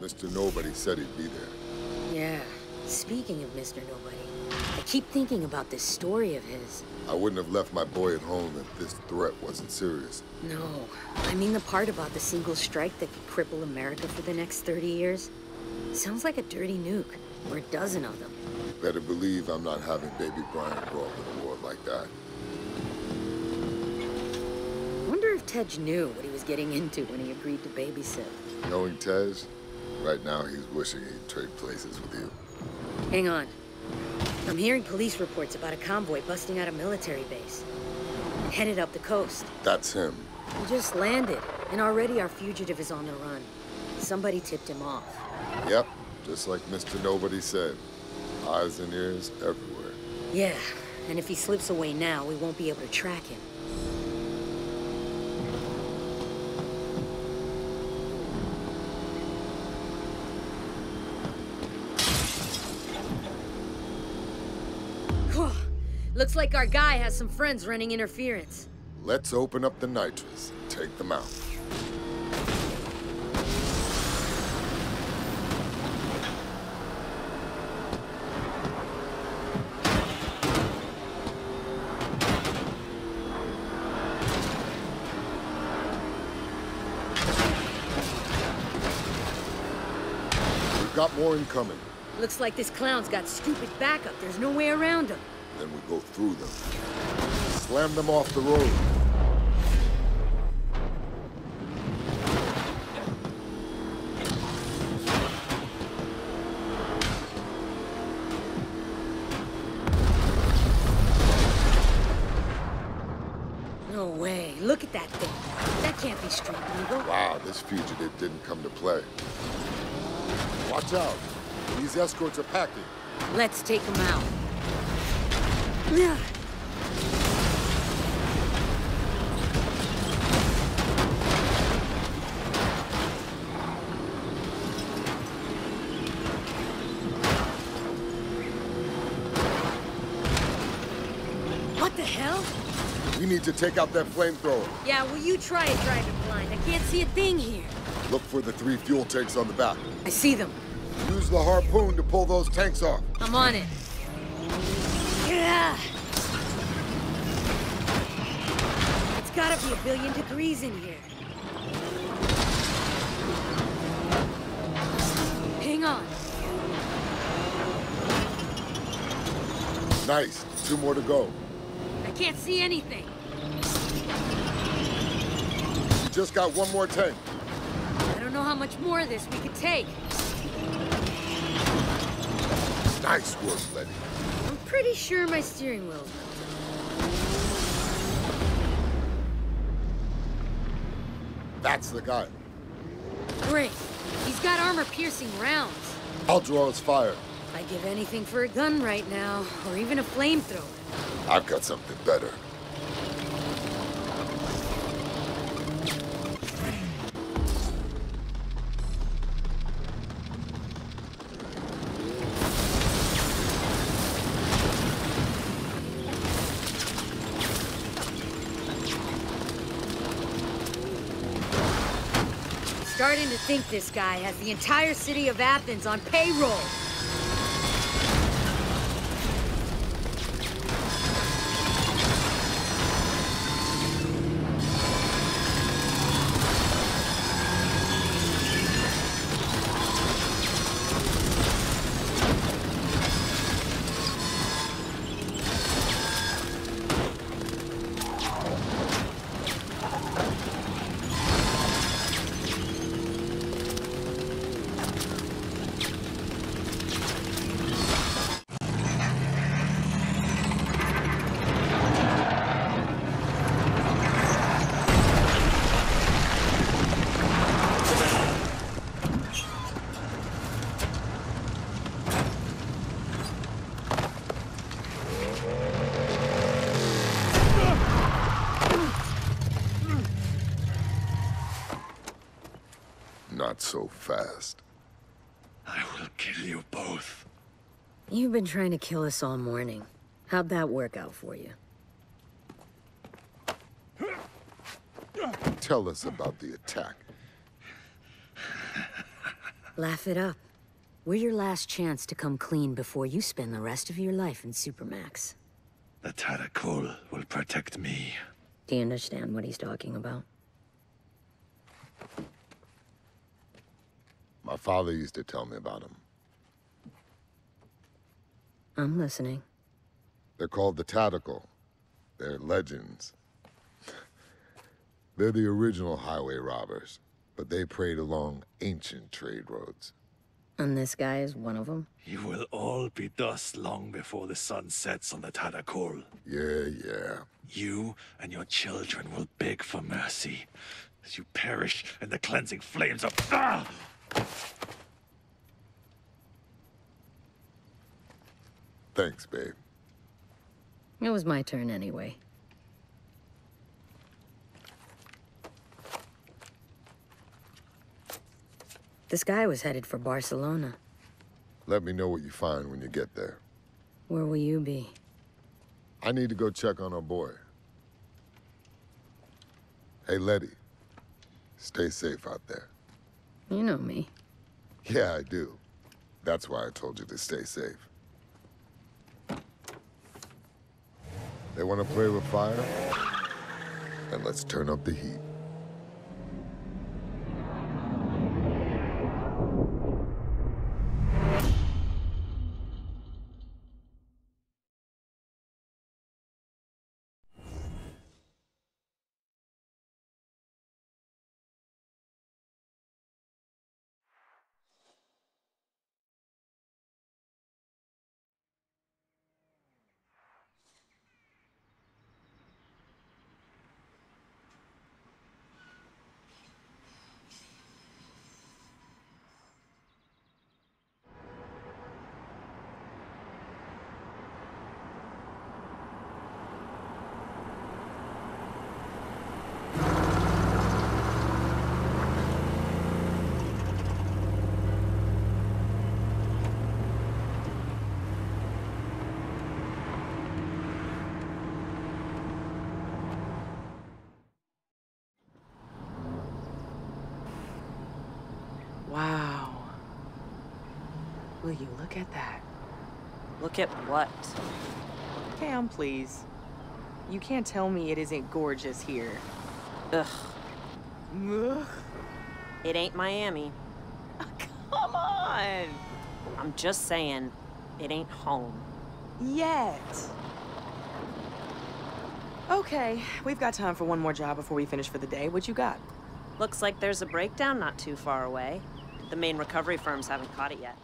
Mr. Nobody said he'd be there. Yeah. Speaking of Mr. Nobody, I keep thinking about this story of his. I wouldn't have left my boy at home if this threat wasn't serious. No. I mean the part about the single strike that could cripple America for the next 30 years. Sounds like a dirty nuke, or a dozen of them. Better believe I'm not having baby Brian grow up in a world like that. Wonder if Tej knew what he was getting into when he agreed to babysit. Knowing Tej, right now he's wishing he'd trade places with you. Hang on. I'm hearing police reports about a convoy busting out a military base. Headed up the coast. That's him. He just landed, and already our fugitive is on the run. Somebody tipped him off. Yep, just like Mr. Nobody said. Eyes and ears everywhere. Yeah, and if he slips away now, we won't be able to track him. Looks like our guy has some friends running interference. Let's open up the nitrous. and Take them out. We've got more incoming. Looks like this clown's got stupid backup. There's no way around him. Then we go through them. Slam them off the road. No way. Look at that thing. That can't be street legal. Wow, this fugitive didn't come to play. Watch out. These escorts are packing. Let's take them out. Yeah. What the hell? We need to take out that flamethrower. Yeah, well, you try it driving blind. I can't see a thing here. Look for the three fuel tanks on the back. I see them. Use the harpoon to pull those tanks off. I'm on it. Yeah. It's gotta be a billion degrees in here. Hang on. Nice. Two more to go. I can't see anything. You just got one more tank. I don't know how much more of this we could take. Nice work, Letty. Pretty sure my steering wheel's melted. That's the guy. Great. He's got armor-piercing rounds. I'll draw his fire. I'd give anything for a gun right now, or even a flamethrower. I've got something better. Starting to think this guy has the entire city of Athens on payroll. So fast. I will kill you both. You've been trying to kill us all morning. How'd that work out for you? Tell us about the attack. Laugh it up. We're your last chance to come clean before you spend the rest of your life in Supermax. The Tadakar will protect me. Do you understand what he's talking about? My father used to tell me about them. I'm listening. They're called the Tadakar. They're legends. They're the original highway robbers, but they preyed along ancient trade roads. And this guy is one of them? You will all be dust long before the sun sets on the Tadakar. Yeah, yeah. You and your children will beg for mercy as you perish in the cleansing flames of... Ah! Thanks, babe. It was my turn anyway. This guy was headed for Barcelona. Let me know what you find when you get there. Where will you be? I need to go check on our boy. Hey, Letty. Stay safe out there. You know me. Yeah, I do. That's why I told you to stay safe. They want to play with fire? Then let's turn up the heat. Wow. Will you look at that? Look at what? Cam, please. You can't tell me it isn't gorgeous here. Ugh, Ugh. it ain't Miami. Come on! I'm just saying, it ain't home. Yet. Okay, we've got time for one more job before we finish for the day. What you got? Looks like there's a breakdown not too far away. The main recovery firms haven't caught it yet.